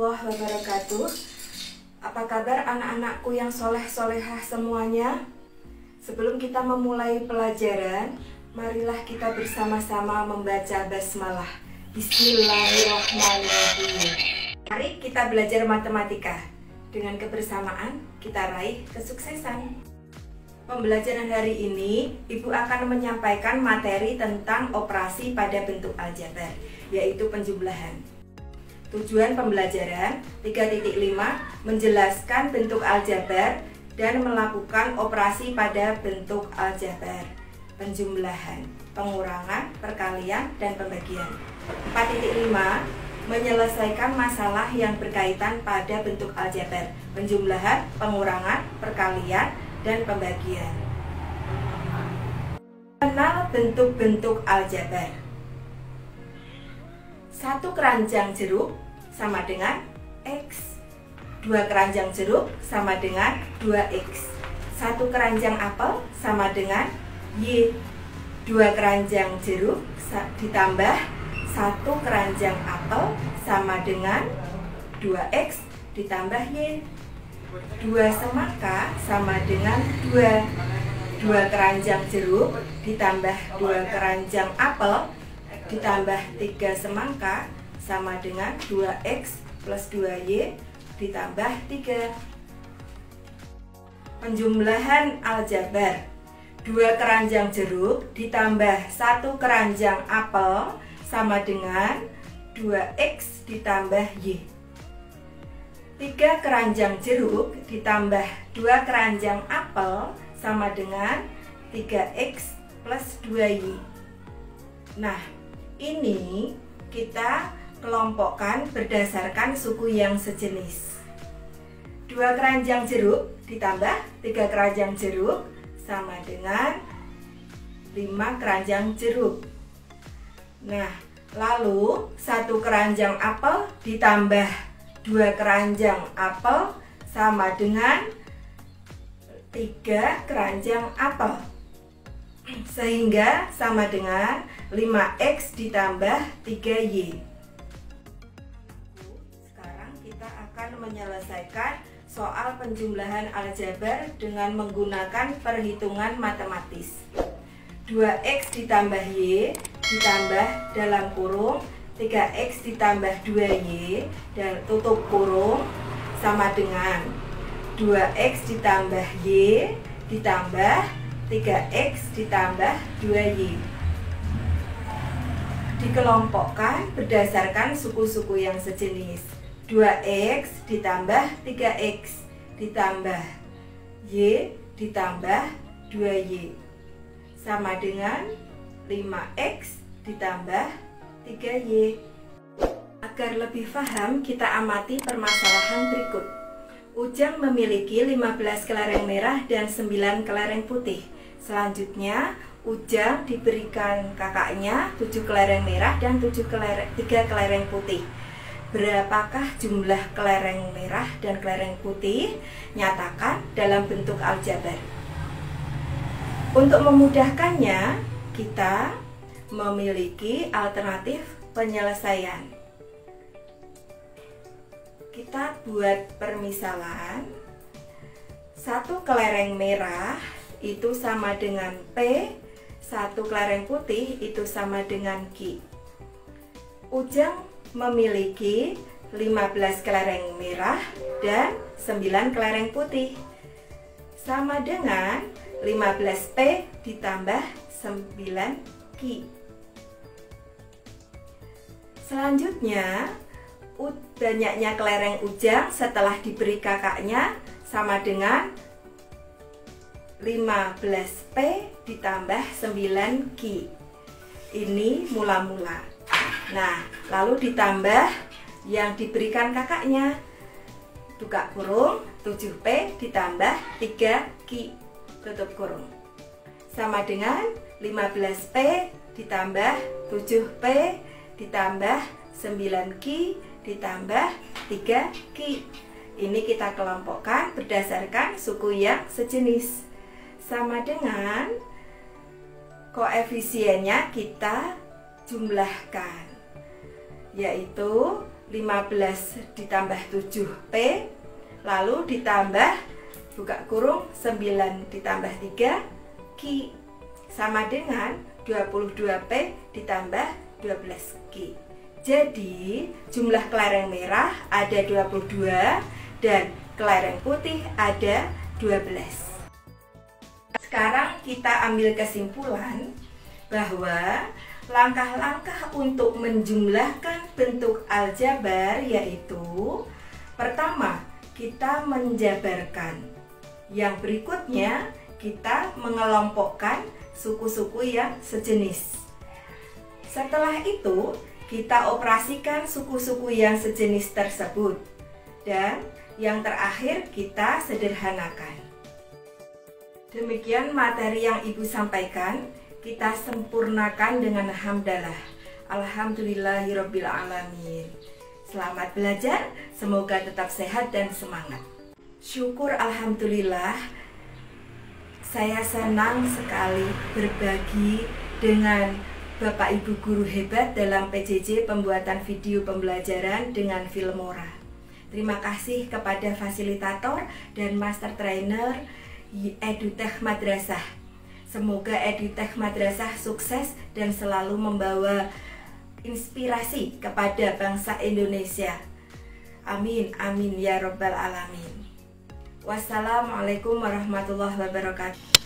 warahmatullahi wabarakatuh. Apa kabar anak-anakku yang soleh-solehah semuanya? Sebelum kita memulai pelajaran Marilah kita bersama-sama membaca basmalah. Bismillahirrahmanirrahim. Mari kita belajar matematika. Dengan kebersamaan kita raih kesuksesan. Pembelajaran hari ini, Ibu akan menyampaikan materi tentang operasi pada bentuk aljabar, yaitu penjumlahan. Tujuan pembelajaran 3.5 menjelaskan bentuk aljabar dan melakukan operasi pada bentuk aljabar, penjumlahan, pengurangan, perkalian, dan pembagian. 4.5 menyelesaikan masalah yang berkaitan pada bentuk aljabar, penjumlahan, pengurangan, perkalian, dan pembagian. Kenal bentuk-bentuk aljabar. Satu keranjang jeruk sama dengan X. Dua keranjang jeruk sama dengan 2X. Satu keranjang apel sama dengan Y. Dua keranjang jeruk ditambah satu keranjang apel sama dengan 2X ditambah Y. 2 semangka sama dengan 2 2 keranjang jeruk ditambah 2 keranjang apel ditambah 3 semangka sama dengan 2x plus 2y ditambah 3 penjumlahan aljabar. 2 keranjang jeruk ditambah 1 keranjang apel sama dengan 2x ditambah y. 3 keranjang jeruk ditambah 2 keranjang apel sama dengan 3x plus 2y Nah, ini kita kelompokkan berdasarkan suku yang sejenis. 2 keranjang jeruk ditambah 3 keranjang jeruk sama dengan 5 keranjang jeruk. Nah, lalu satu keranjang apel ditambah dua keranjang apel sama dengan tiga keranjang apel sehingga sama dengan 5x ditambah 3y sekarang kita akan menyelesaikan soal penjumlahan aljabar dengan menggunakan perhitungan matematis. 2x ditambah y ditambah dalam kurung 3x ditambah 2y dan tutup kurung sama dengan 2x ditambah y ditambah 3x ditambah 2y dikelompokkan berdasarkan suku-suku yang sejenis 2x ditambah 3x ditambah y ditambah 2y sama dengan 5x ditambah 3Y. Agar lebih paham, kita amati permasalahan berikut. Ujang memiliki 15 kelereng merah dan 9 kelereng putih. Selanjutnya, Ujang diberikan kakaknya 7 kelereng merah dan 7 kelereng, 3 kelereng putih. Berapakah jumlah kelereng merah dan kelereng putih? Nyatakan dalam bentuk aljabar. Untuk memudahkannya, kita memiliki alternatif penyelesaian. Kita buat permisalan. Satu kelereng merah itu sama dengan P, satu kelereng putih itu sama dengan Q. Ujang memiliki 15 kelereng merah dan 9 kelereng putih. Sama dengan 15P ditambah 9Q. Selanjutnya, banyaknya kelereng ujang setelah diberi kakaknya sama dengan 15P ditambah 9Q. Ini mula-mula. Nah, lalu ditambah yang diberikan kakaknya. Buka kurung 7P ditambah 3Q. Tutup kurung. Sama dengan 15P ditambah 7P ditambah 9 ki ditambah 3 ki. Ini kita kelompokkan berdasarkan suku yang sejenis. Sama dengan koefisiennya kita jumlahkan. Yaitu 15 ditambah 7P lalu ditambah buka kurung 9 ditambah 3 Ki sama dengan 22P ditambah 12 Ki jadi jumlah kelereng merah ada 22 dan kelereng putih ada 12 sekarang kita ambil kesimpulan bahwa langkah-langkah untuk menjumlahkan bentuk aljabar yaitu pertama kita menjabarkan. Yang berikutnya kita mengelompokkan suku-suku yang sejenis. Setelah itu kita operasikan suku-suku yang sejenis tersebut. Dan yang terakhir kita sederhanakan demikian materi yang ibu sampaikan kita sempurnakan dengan hamdalah. Alhamdulillahirabbil alamin. Selamat belajar, semoga tetap sehat dan semangat. Syukur alhamdulillah saya senang sekali berbagi dengan Bapak Ibu guru hebat dalam PJJ pembuatan video pembelajaran dengan Filmora. Terima kasih kepada fasilitator dan master trainer EduTech Madrasah Semoga EduTech Madrasah sukses dan selalu membawa inspirasi kepada bangsa Indonesia. Amin, amin ya Rabbal 'Alamin. Wassalamualaikum warahmatullahi wabarakatuh.